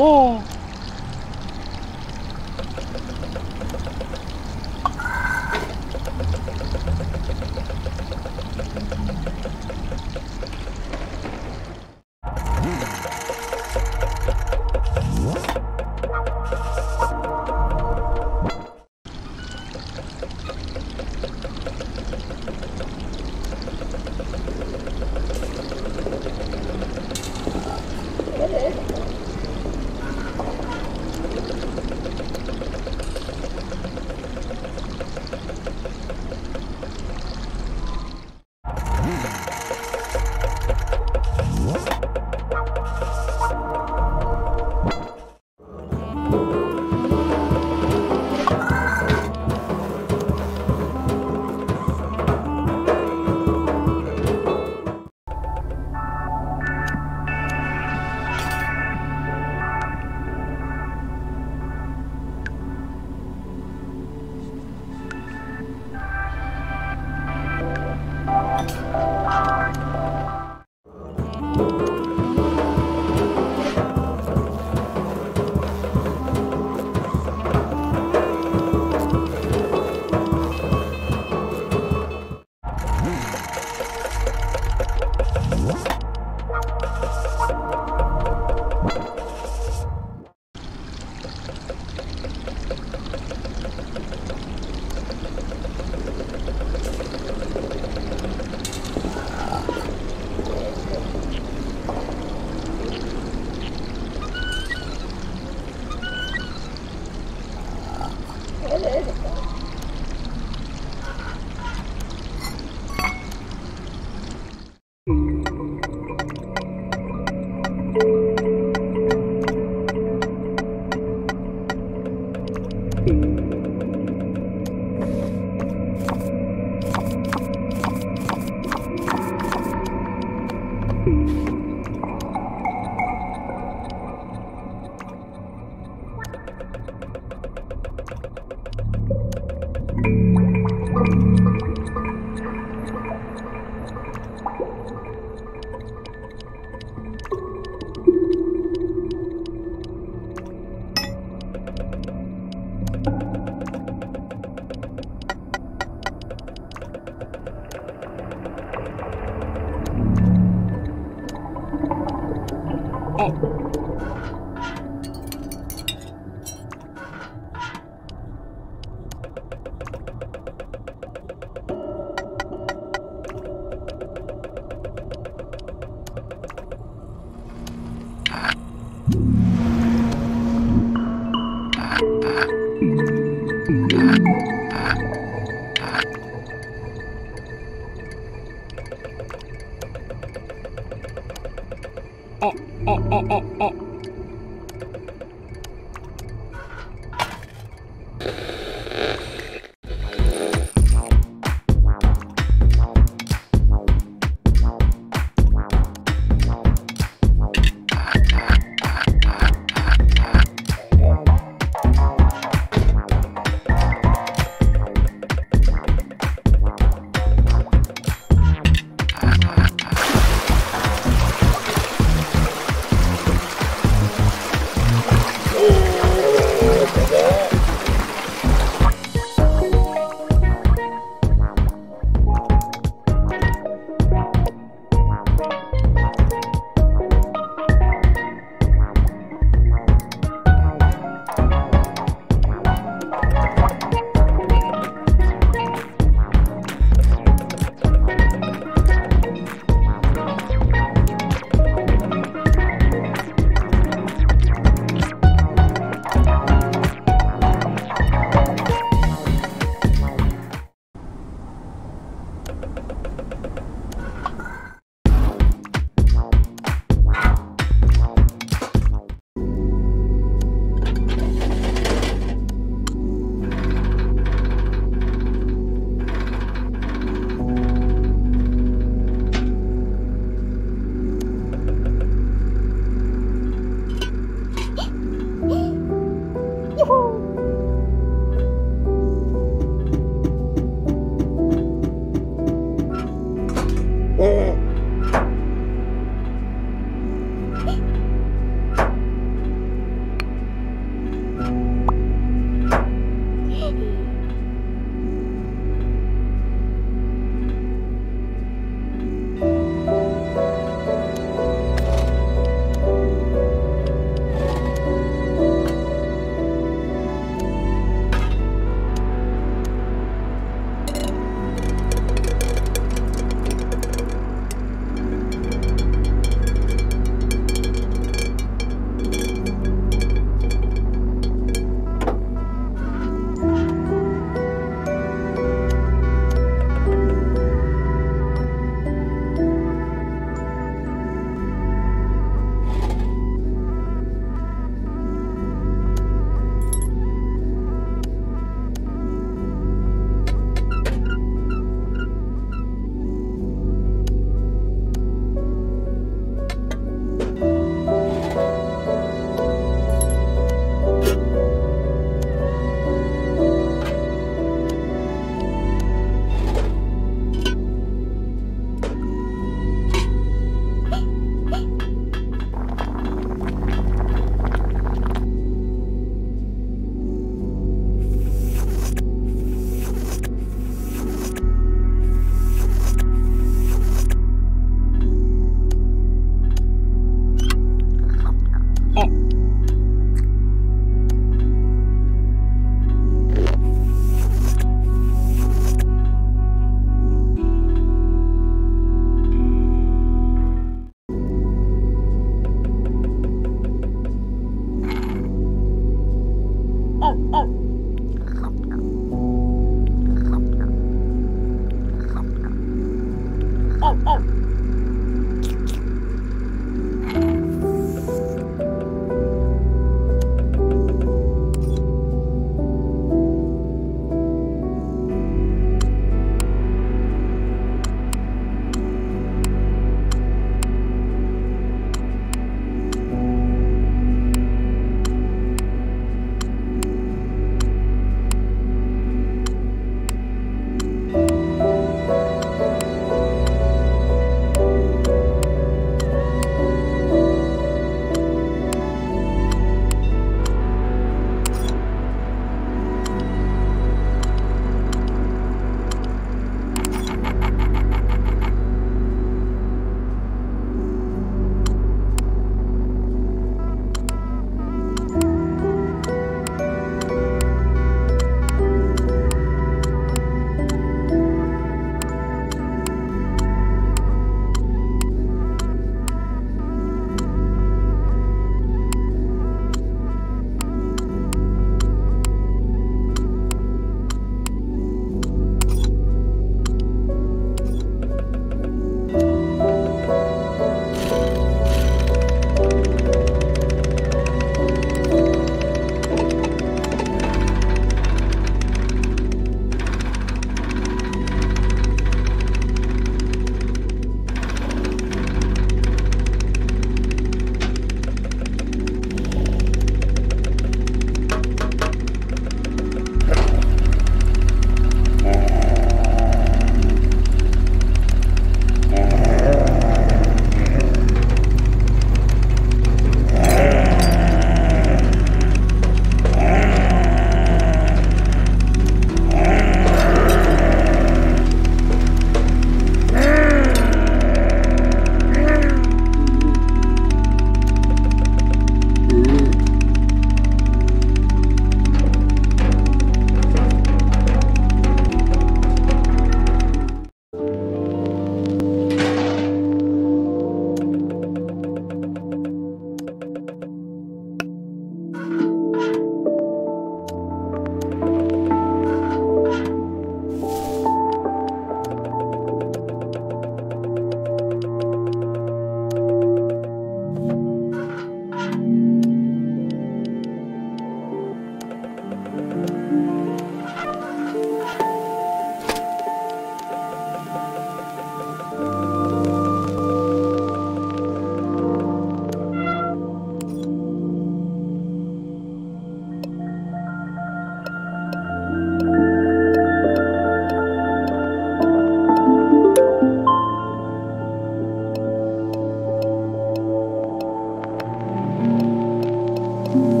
오.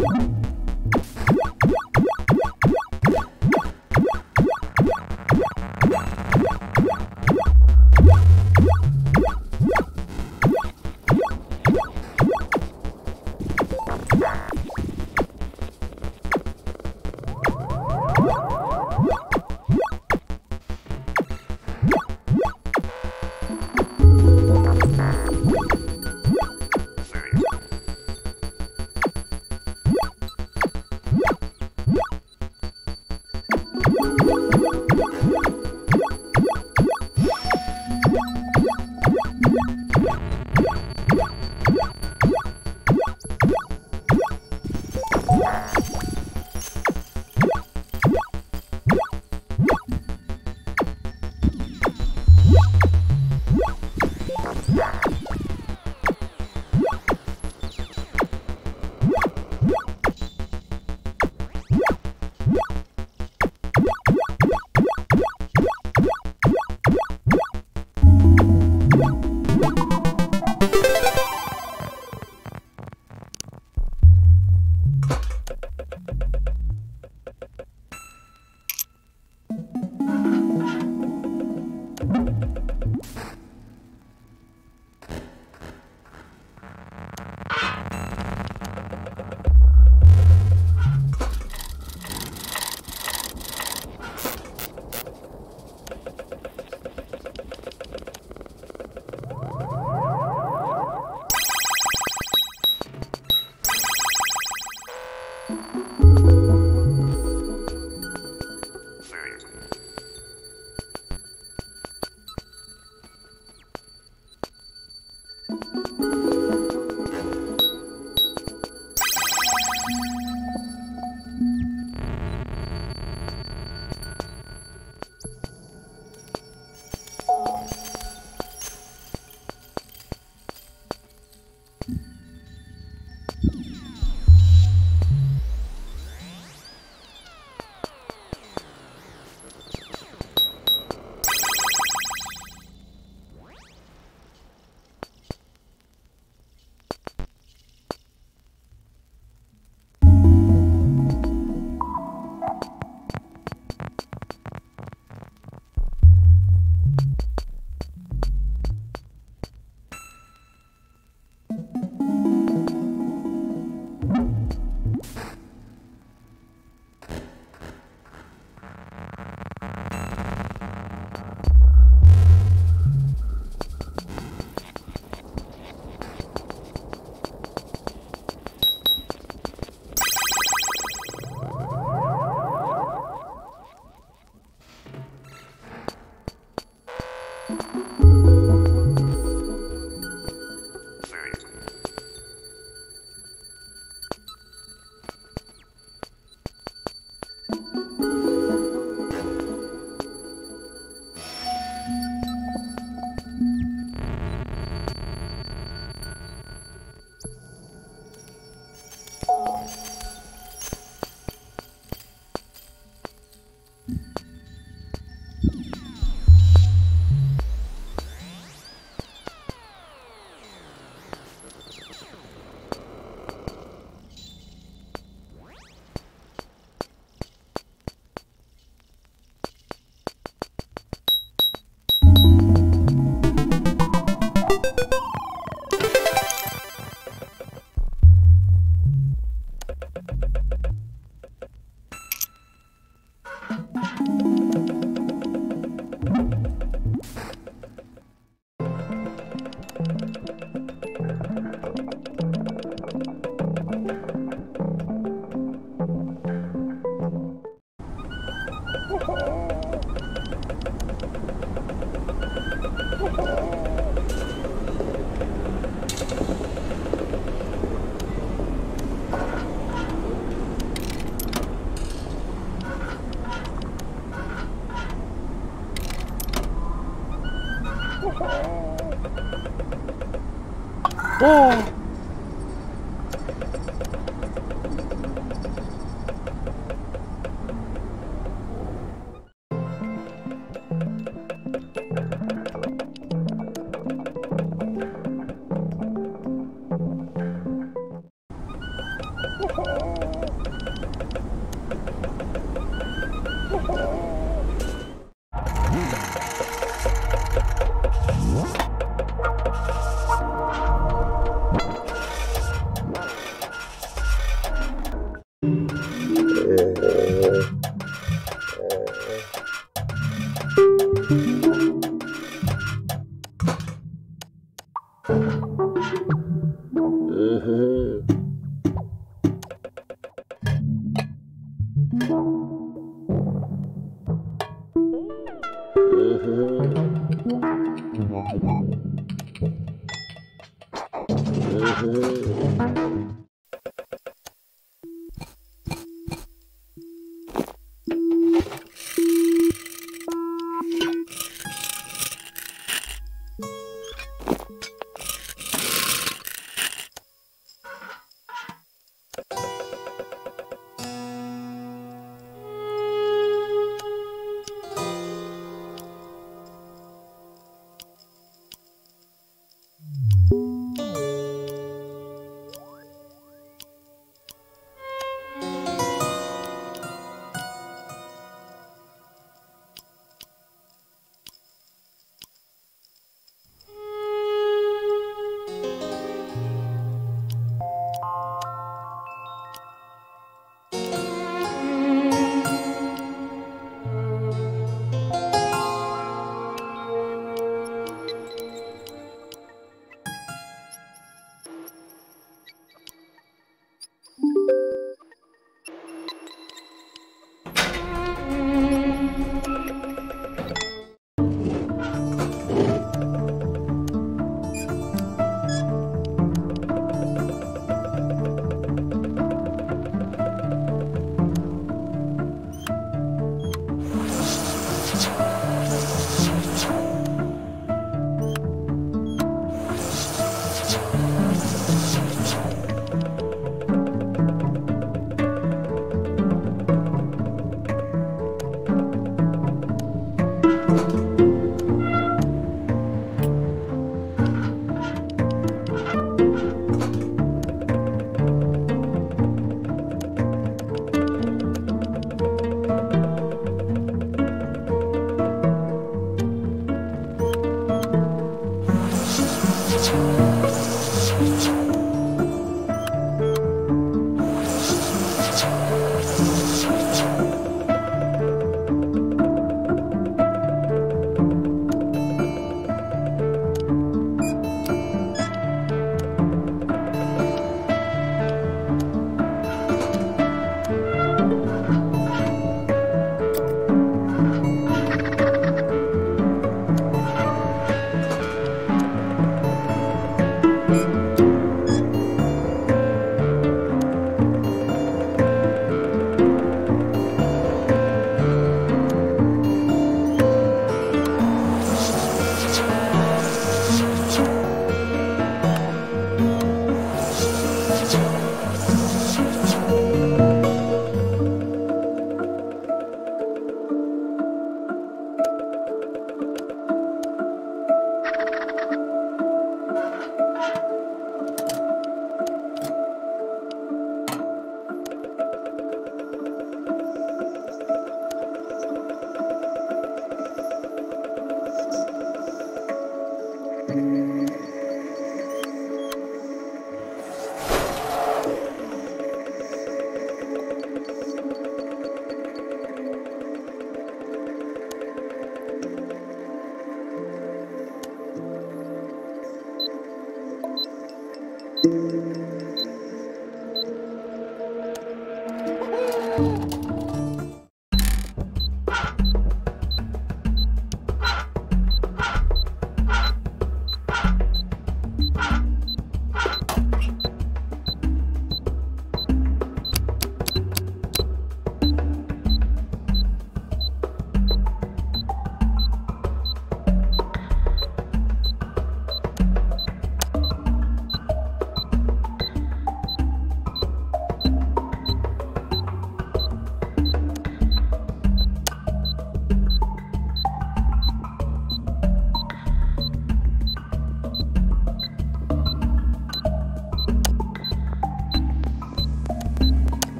you